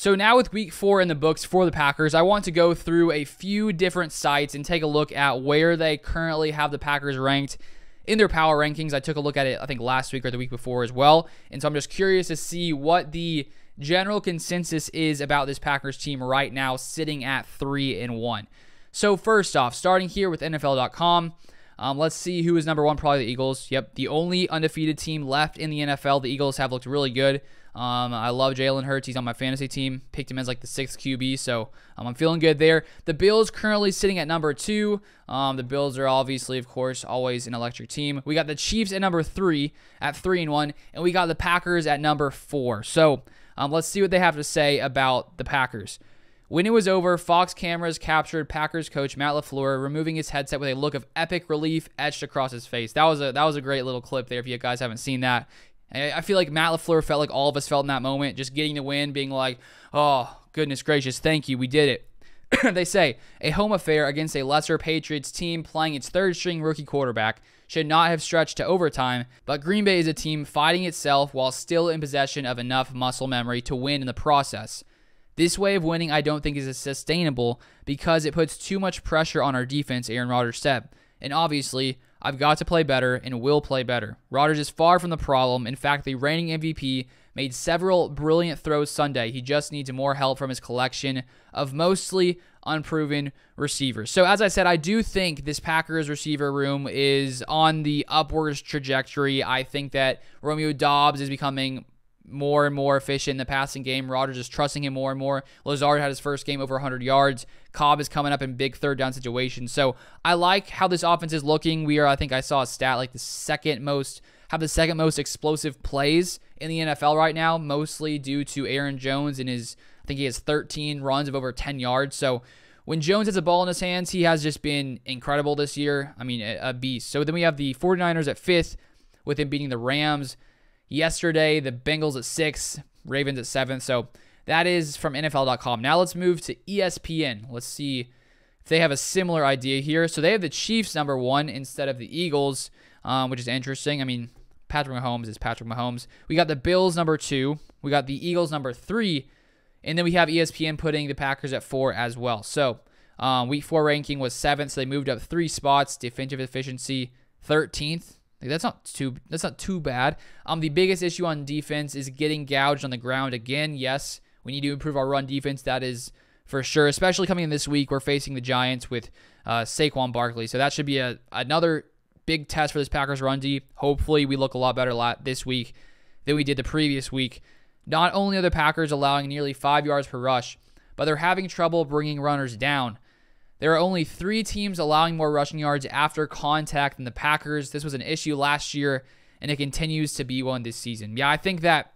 So now with week four in the books for the Packers, I want to go through a few different sites and take a look at where they currently have the Packers ranked in their power rankings. I took a look at it, I think, last week or the week before as well. And so I'm just curious to see what the general consensus is about this Packers team right now, sitting at three and one. So first off, starting here with NFL.com. Um, let's see who is number one. Probably the Eagles. Yep, the only undefeated team left in the NFL. The Eagles have looked really good. Um, I love Jalen Hurts. He's on my fantasy team. Picked him as like the sixth QB, so um, I'm feeling good there. The Bills currently sitting at number two. Um, the Bills are obviously, of course, always an electric team. We got the Chiefs at number three at three and one, and we got the Packers at number four. So um, let's see what they have to say about the Packers. When it was over, Fox cameras captured Packers coach Matt LaFleur removing his headset with a look of epic relief etched across his face. That was a that was a great little clip there if you guys haven't seen that. I feel like Matt LaFleur felt like all of us felt in that moment, just getting the win, being like, oh, goodness gracious, thank you, we did it. they say a home affair against a lesser Patriots team playing its third string rookie quarterback should not have stretched to overtime, but Green Bay is a team fighting itself while still in possession of enough muscle memory to win in the process. This way of winning, I don't think, is sustainable because it puts too much pressure on our defense, Aaron Rodgers said. And obviously, I've got to play better and will play better. Rodgers is far from the problem. In fact, the reigning MVP made several brilliant throws Sunday. He just needs more help from his collection of mostly unproven receivers. So, as I said, I do think this Packers receiver room is on the upwards trajectory. I think that Romeo Doubs is becoming more and more efficient in the passing game. Rodgers is trusting him more and more. Lazard had his first game over 100 yards. Cobb is coming up in big third down situations. So I like how this offense is looking. We are, I think I saw a stat like the second most, have the second most explosive plays in the NFL right now, mostly due to Aaron Jones and his, I think he has 13 runs of over 10 yards. So when Jones has a ball in his hands, he has just been incredible this year. I mean, a beast. So then we have the 49ers at fifth with him beating the Rams yesterday. The Bengals at six, Ravens at seven. So that is from NFL.com. Now let's move to ESPN. Let's see if they have a similar idea here. So they have the Chiefs number one instead of the Eagles, um, which is interesting. I mean, Patrick Mahomes is Patrick Mahomes. We got the Bills number two. We got the Eagles number three. And then we have ESPN putting the Packers at four as well. So um, week four ranking was seventh, so they moved up three spots. Defensive efficiency, 13th. Like that's not too that's not too bad. Um, the biggest issue on defense is getting gouged on the ground again. Yes, we need to improve our run defense. That is for sure. Especially coming in this week, we're facing the Giants with uh, Saquon Barkley, so that should be a another big test for this Packers run D. Hopefully, we look a lot better this week than we did the previous week. Not only are the Packers allowing nearly five yards per rush, but they're having trouble bringing runners down. There are only three teams allowing more rushing yards after contact than the Packers. This was an issue last year, and it continues to be one this season. Yeah, I think that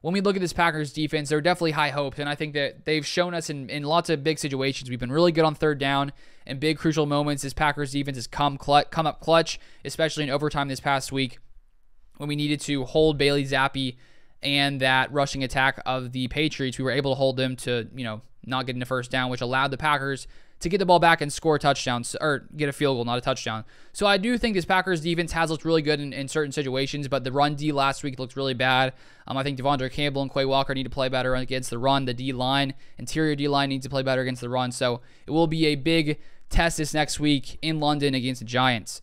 when we look at this Packers defense, there are definitely high hopes, and I think that they've shown us in, in lots of big situations. We've been really good on third down and big crucial moments. This Packers defense has come clutch, come up clutch, especially in overtime this past week when we needed to hold Bailey Zappe and that rushing attack of the Patriots. We were able to hold them to you know not getting the first down, which allowed the Packers to get the ball back and score touchdowns or get a field goal, not a touchdown. So I do think this Packers defense has looked really good in, in certain situations, but the run D last week looked really bad. Um, I think De'Vondre Campbell and Quay Walker need to play better against the run. The D line, interior D line needs to play better against the run. So it will be a big test this next week in London against the Giants.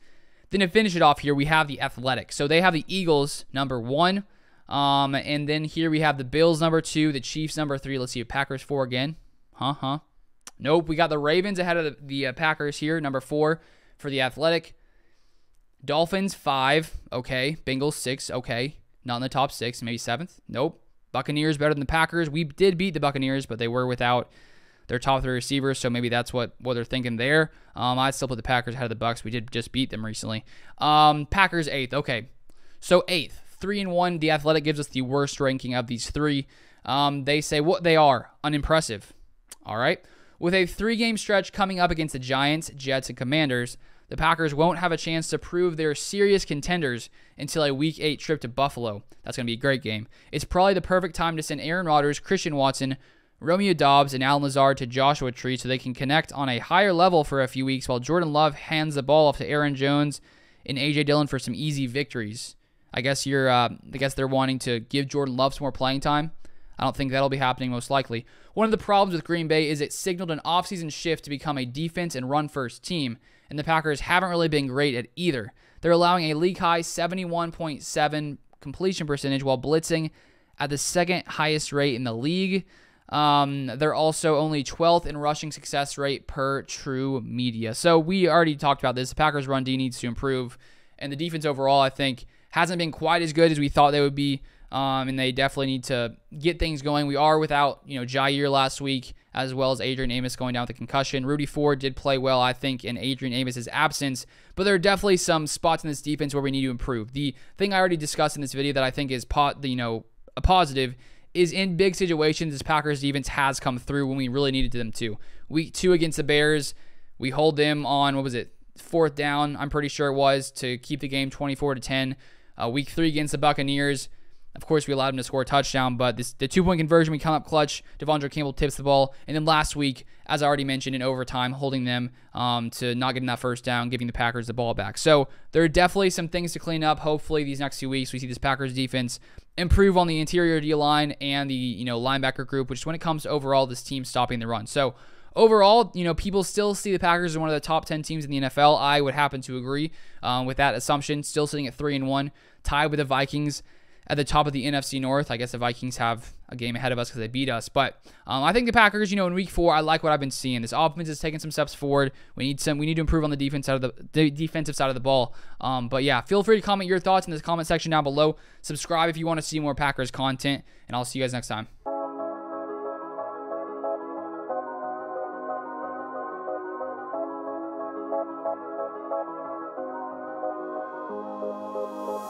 Then to finish it off here, we have the Athletics. So they have the Eagles number one. Um, and then here we have the Bills number two, the Chiefs number three. Let's see, Packers four again. Huh, huh. Nope, we got the Ravens ahead of the, the uh, Packers here, number four for the Athletic. Dolphins five, okay. Bengals six, okay. Not in the top six, maybe seventh. Nope. Buccaneers better than the Packers. We did beat the Buccaneers, but they were without their top three receivers, so maybe that's what what they're thinking there. Um, I'd still put the Packers ahead of the Bucks. We did just beat them recently. Um, Packers eighth, okay. So eighth, three and one. The Athletic gives us the worst ranking of these three. Um, they say what they are unimpressive. All right. With a three game stretch coming up against the Giants, Jets, and Commanders, the Packers won't have a chance to prove they're serious contenders until a Week 8 trip to Buffalo. That's going to be a great game. It's probably the perfect time to send Aaron Rodgers, Christian Watson, Romeo Doubs, and Allen Lazard to Joshua Tree so they can connect on a higher level for a few weeks while Jordan Love hands the ball off to Aaron Jones and A.J. Dillon for some easy victories. I guess you're, uh, I guess they're wanting to give Jordan Love some more playing time. I don't think that'll be happening most likely. One of the problems with Green Bay is it signaled an offseason shift to become a defense and run first team, and the Packers haven't really been great at either. They're allowing a league high 71.7 completion percentage while blitzing at the second highest rate in the league. Um, they're also only 12th in rushing success rate per TruMedia. So we already talked about this. The Packers' run D needs to improve, and the defense overall, I think, hasn't been quite as good as we thought they would be. Um, and they definitely need to get things going. We are without, you know, Jaire last week, as well as Adrian Amos going down with a concussion. Rudy Ford did play well, I think, in Adrian Amos's absence, but there are definitely some spots in this defense where we need to improve. The thing I already discussed in this video that I think is, pot, you know, a positive is in big situations, this Packers defense has come through when we really needed them to. Week two against the Bears, we hold them on, what was it, fourth down, I'm pretty sure it was, to keep the game 24 to 10. Uh, week three against the Buccaneers, of course, we allowed him to score a touchdown, but this, the two point conversion, we come up clutch. De'Vondre Campbell tips the ball. And then last week, as I already mentioned, in overtime, holding them um, to not getting that first down, giving the Packers the ball back. So there are definitely some things to clean up. Hopefully, these next few weeks, we see this Packers defense improve on the interior D line and the you know linebacker group, which when it comes to overall this team stopping the run. So overall, you know, people still see the Packers as one of the top 10 teams in the NFL. I would happen to agree um, with that assumption. Still sitting at 3 and 1, tied with the Vikings at the top of the NFC North. I guess the Vikings have a game ahead of us because they beat us. But um, I think the Packers, you know, in Week Four, I like what I've been seeing. This offense is taking some steps forward. We need some. We need to improve on the defense side of the, the defensive side of the ball. Um, but yeah, feel free to comment your thoughts in the comment section down below. Subscribe if you want to see more Packers content, and I'll see you guys next time.